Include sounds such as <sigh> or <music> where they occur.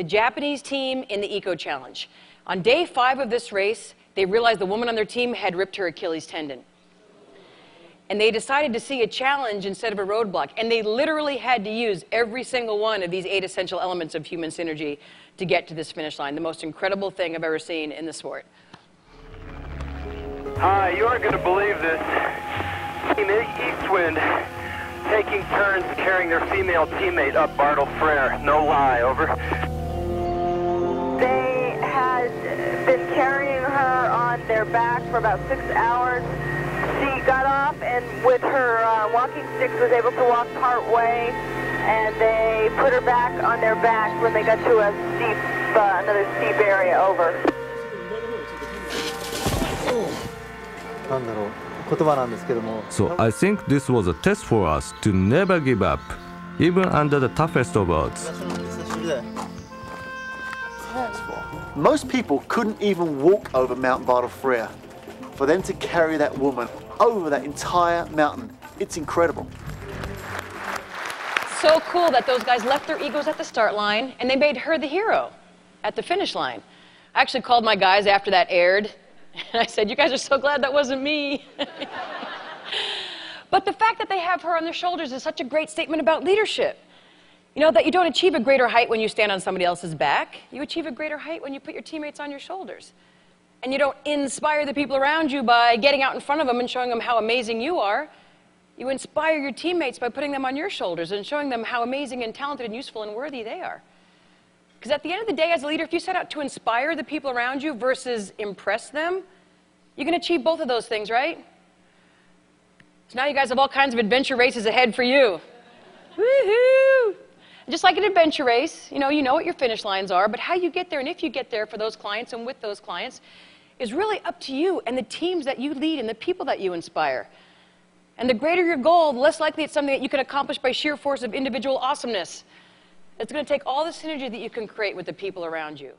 the Japanese team in the Eco Challenge. On day five of this race, they realized the woman on their team had ripped her Achilles tendon. And they decided to see a challenge instead of a roadblock. And they literally had to use every single one of these eight essential elements of human synergy to get to this finish line. The most incredible thing I've ever seen in the sport. Hi, you aren't going to believe this. Team Eastwind taking turns carrying their female teammate up Bartle Frere. No lie, over. their back for about six hours. She got off and with her uh, walking sticks was able to walk part way and they put her back on their back when they got to a steep, uh, another steep area over. なんだろう言葉なんですけども So I think this was a test for us to never give up, even under the toughest of odds. Most people couldn't even walk over Mount Bartle Frere. For them to carry that woman over that entire mountain, it's incredible. So cool that those guys left their egos at the start line and they made her the hero at the finish line. I actually called my guys after that aired and <laughs> I said, You guys are so glad that wasn't me. <laughs> but the fact that they have her on their shoulders is such a great statement about leadership. You know, that you don't achieve a greater height when you stand on somebody else's back. You achieve a greater height when you put your teammates on your shoulders. And you don't inspire the people around you by getting out in front of them and showing them how amazing you are. You inspire your teammates by putting them on your shoulders and showing them how amazing and talented and useful and worthy they are. Because at the end of the day, as a leader, if you set out to inspire the people around you versus impress them, you can achieve both of those things, right? So now you guys have all kinds of adventure races ahead for you. Woohoo! Just like an adventure race, you know, you know what your finish lines are, but how you get there and if you get there for those clients and with those clients is really up to you and the teams that you lead and the people that you inspire. And the greater your goal, the less likely it's something that you can accomplish by sheer force of individual awesomeness. It's going to take all the synergy that you can create with the people around you.